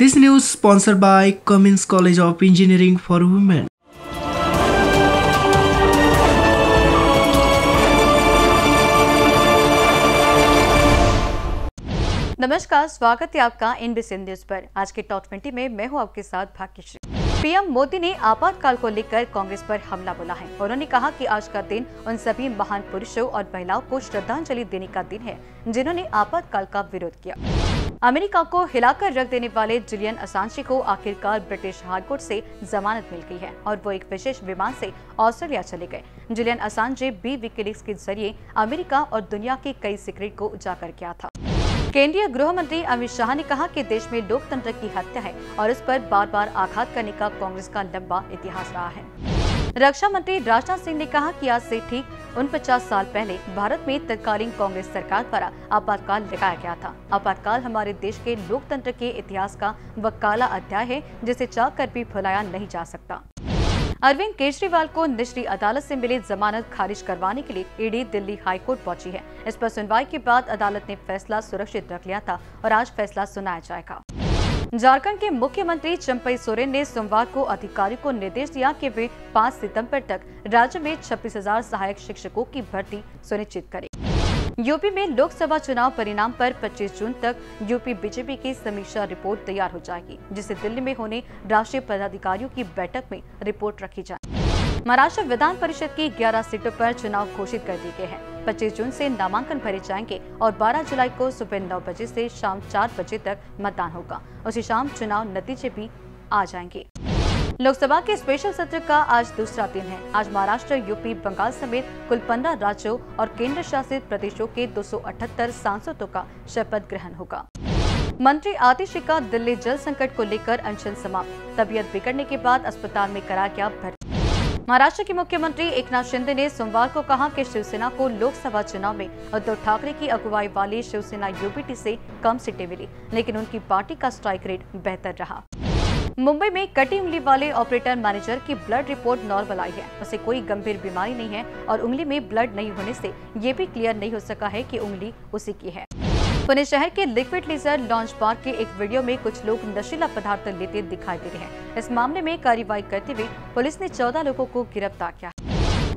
This news sponsored by Cummins College of Engineering for Women. नमस्कार, स्वागत है आपका इन बिसिन न्यूज़ पर। आज के टॉप 20 में मैं हूँ आपके साथ भाग्यश्री। पीएम मोदी ने आपातकाल को लेकर कांग्रेस पर हमला बोला है। उन्होंने कहा कि आज का दिन उन सभी महान पुरुषों और महिलाओं को श्रद्धांजलि देने का दिन है, जिन्होंने आपातकाल का विरोध किया। अमेरिका को हिलाकर रख देने वाले जुलियन असांची को आखिरकार ब्रिटिश हाईकोर्ट से जमानत मिल गई है और वो एक विशेष विमान से ऑस्ट्रेलिया चले गए। जुलियन असांजे बी विकीलीक्स के ज़रिए अमेरिका और दुनिया के कई सीक्रेट को उजागर किया था। केंद्रीय गृह मंत्री अमित शाह ने कहा कि देश में लोकतंत्र की हत्या है और इस पर बार बार आघात करने का कांग्रेस का लंबा इतिहास रहा है। रक्षा मंत्री राजनाथ सिंह ने कहा कि आज से ठीक उनपचास साल पहले भारत में तत्कालीन कांग्रेस सरकार द्वारा आपातकाल लगाया गया था। आपातकाल हमारे देश के लोकतंत्र के इतिहास का वह काला अध्याय है, जिसे चाह कर भी भुलाया नहीं जा सकता। अरविंद केजरीवाल को निचली अदालत से मिली जमानत खारिज करवाने के लिए ईडी दिल्ली हाईकोर्ट पहुँची है। इस पर सुनवाई के बाद अदालत ने फैसला सुरक्षित रख लिया था और आज फैसला सुनाया जाएगा। झारखंड के मुख्यमंत्री चंपई सोरेन ने सोमवार को अधिकारियों को निर्देश दिया कि वे 5 सितंबर तक राज्य में छब्बीस हज़ार सहायक शिक्षकों की भर्ती सुनिश्चित करें। यूपी में लोकसभा चुनाव परिणाम पर 25 जून तक यूपी बीजेपी की समीक्षा रिपोर्ट तैयार हो जाएगी, जिसे दिल्ली में होने राष्ट्रीय पदाधिकारियों की बैठक में रिपोर्ट रखी जाए महाराष्ट्र विधान परिषद की 11 सीटों पर चुनाव घोषित कर दिए गए हैं। 25 जून से नामांकन भरे जाएँगे और 12 जुलाई को सुबह 9 बजे से शाम 4 बजे तक मतदान होगा। उसी शाम चुनाव नतीजे भी आ जाएँगे। लोकसभा के स्पेशल सत्र का आज दूसरा दिन है। आज महाराष्ट्र यूपी बंगाल समेत कुल पंद्रह राज्यों और केंद्र शासित प्रदेशों के 278 सांसदों का शपथ ग्रहण होगा। मंत्री आतिशी का दिल्ली जल संकट को लेकर अनशन समाप्त। तबियत बिगड़ने के बाद अस्पताल में करा गया भर्ती। महाराष्ट्र के मुख्यमंत्री एकनाथ शिंदे ने सोमवार को कहा कि शिवसेना को लोकसभा चुनाव में उद्धव ठाकरे की अगुवाई वाली शिवसेना यूबीटी से कम सीटें मिली, लेकिन उनकी पार्टी का स्ट्राइक रेट बेहतर रहा। मुंबई में कटी उंगली वाले ऑपरेटर मैनेजर की ब्लड रिपोर्ट नॉर्मल आई है। उसे कोई गंभीर बीमारी नहीं है और उंगली में ब्लड नहीं होने से ये भी क्लियर नहीं हो सका है कि उंगली उसी की है। पुणे शहर के लिक्विड लेजर लॉन्च पार्क के एक वीडियो में कुछ लोग नशीला पदार्थ लेते दिखाई दे रहे हैं। इस मामले में कार्रवाई करते हुए पुलिस ने चौदह लोगों को गिरफ़्तार किया।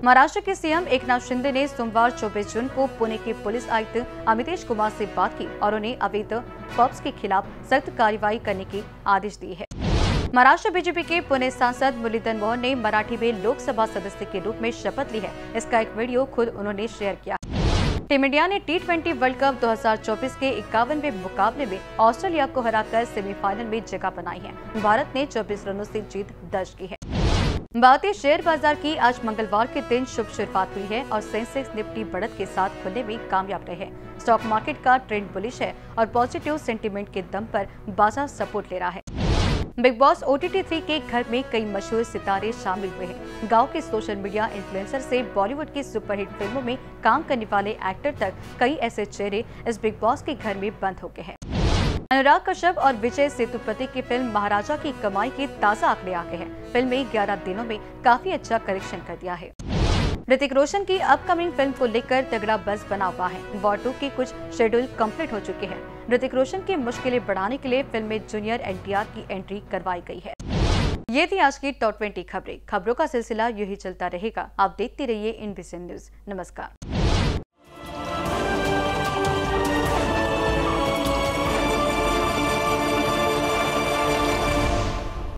महाराष्ट्र के सीएम एकनाथ शिंदे ने सोमवार 24 जून को पुणे के पुलिस आयुक्त अमितेश कुमार से बात की और उन्हें अवैध पब्स के खिलाफ सख्त कार्रवाई करने के आदेश दिए हैं। महाराष्ट्र बीजेपी के पुणे सांसद मुरलीधर मोहन ने मराठी में लोकसभा सदस्य के रूप में शपथ ली है। इसका एक वीडियो खुद उन्होंने शेयर किया। टीम इंडिया ने टी ट्वेंटी वर्ल्ड कप 2024 के इक्यावनवे मुकाबले में ऑस्ट्रेलिया को हराकर सेमीफाइनल में जगह बनाई है। भारत ने 24 रनों से जीत दर्ज की है। भारतीय शेयर बाज़ार की आज मंगलवार के दिन शुभ शुरुआत हुई है और सेंसेक्स निफ्टी बढ़त के साथ खुलने में कामयाब रहे। स्टॉक मार्केट का ट्रेंड बुलिश है और पॉजिटिव सेंटीमेंट के दम पर बाज़ार सपोर्ट ले रहा है। बिग बॉस ओ टी के घर में कई मशहूर सितारे शामिल हुए हैं। गाँव के सोशल मीडिया इन्फ्लुएंसर से बॉलीवुड की सुपरहिट फ़िल्मों में काम करने वाले एक्टर तक कई ऐसे चेहरे इस बिग बॉस के घर में बंद हो गए हैं। अनुराग कश्यप और विजय सेतुपति की फ़िल्म महाराजा की कमाई के ताज़ा आंकड़े आ गए हैं। फ़िल्म में 11 दिनों में काफ़ी अच्छा कलेक्शन कर दिया है। ऋतिक रोशन की अपकमिंग फ़िल्म को लेकर तगड़ा बस बना हुआ है। वॉर टू के कुछ शेड्यूल कंप्लीट हो चुके हैं। ऋतिक रोशन की मुश्किलें बढ़ाने के लिए फ़िल्म में जूनियर एनटीआर की एंट्री करवाई गई है। ये थी आज की टॉप ट्वेंटी खबरें। खबरों का सिलसिला यही चलता रहेगा। आप देखते रहिए इन न्यूज़ नमस्कार।